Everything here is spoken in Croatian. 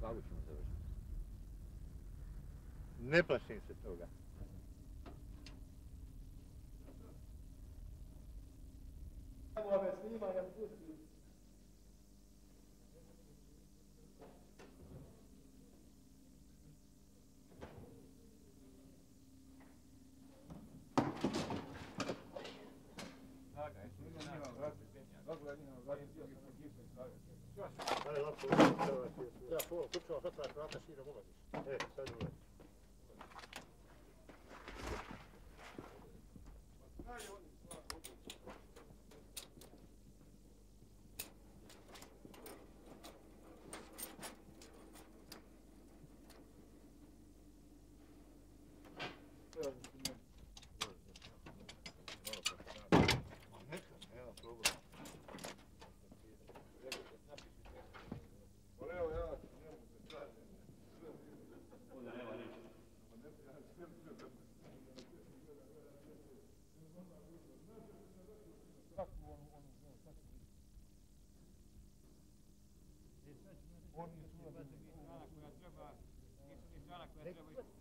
Slavu ćemo završiti. Ne plašim se toga. Ove snimanja pusti. Hvala Пожалуйста. Ona koja treba, nisu ni strana koja treba